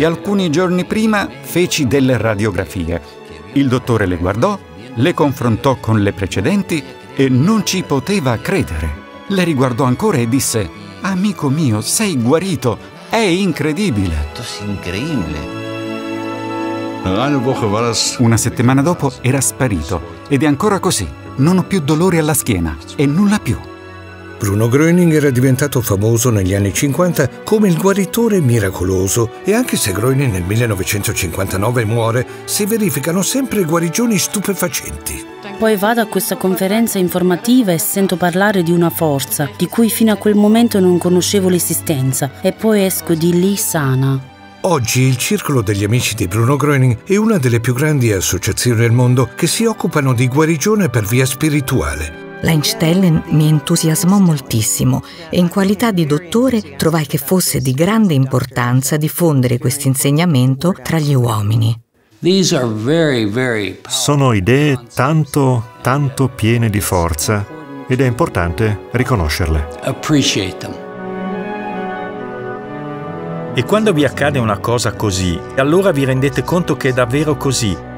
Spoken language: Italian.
E alcuni giorni prima feci delle radiografie. Il dottore le guardò, le confrontò con le precedenti e non ci poteva credere. Le riguardò ancora e disse, Amico mio, sei guarito, è incredibile. incredibile. Una settimana dopo era sparito ed è ancora così. Non ho più dolore alla schiena e nulla più. Bruno Gröning era diventato famoso negli anni 50 come il guaritore miracoloso e anche se Gröning nel 1959 muore, si verificano sempre guarigioni stupefacenti. Poi vado a questa conferenza informativa e sento parlare di una forza di cui fino a quel momento non conoscevo l'esistenza e poi esco di lì sana. Oggi il Circolo degli Amici di Bruno Gröning è una delle più grandi associazioni al mondo che si occupano di guarigione per via spirituale. L'Einstellen mi entusiasmò moltissimo e in qualità di dottore trovai che fosse di grande importanza diffondere questo insegnamento tra gli uomini. Sono idee tanto, tanto piene di forza ed è importante riconoscerle. E quando vi accade una cosa così, allora vi rendete conto che è davvero così